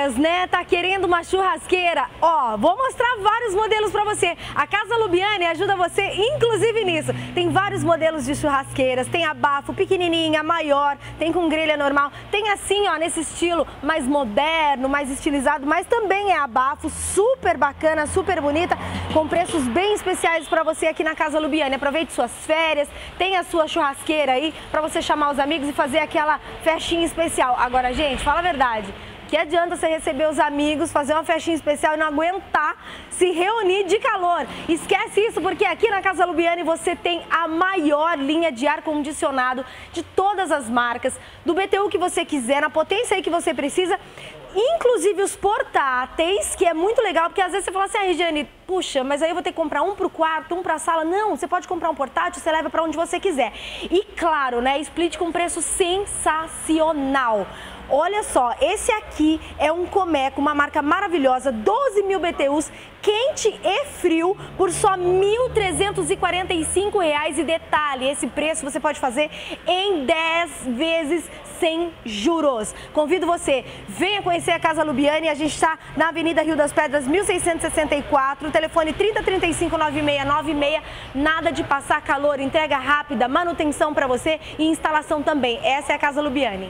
férias, né? Tá querendo uma churrasqueira? Ó, vou mostrar vários modelos para você. A Casa Lubiane ajuda você, inclusive nisso. Tem vários modelos de churrasqueiras. Tem a bafo pequenininha, maior, tem com grelha normal. Tem assim, ó, nesse estilo mais moderno, mais estilizado, mas também é a bafo, super bacana, super bonita, com preços bem especiais para você aqui na Casa Lubiane. Aproveite suas férias, tem a sua churrasqueira aí para você chamar os amigos e fazer aquela festinha especial. Agora, gente, fala a verdade. Que adianta você receber os amigos, fazer uma festinha especial e não aguentar se reunir de calor. Esquece isso, porque aqui na Casa Lubiane você tem a maior linha de ar-condicionado de todas as marcas, do BTU que você quiser, na potência aí que você precisa. Inclusive os portáteis, que é muito legal, porque às vezes você fala assim, ah, Regiane, puxa, mas aí eu vou ter que comprar um para o quarto, um para a sala. Não, você pode comprar um portátil, você leva para onde você quiser. E claro, né, split com preço sensacional. Olha só, esse aqui é um Comeco, uma marca maravilhosa, 12 mil BTUs, quente e frio, por só R$ 1.345. E detalhe, esse preço você pode fazer em 10 vezes sem juros. Convido você, venha conhecer a Casa Lubiane, a gente está na Avenida Rio das Pedras, 1664, telefone 3035 9696, nada de passar calor, entrega rápida, manutenção para você e instalação também. Essa é a Casa Lubiane.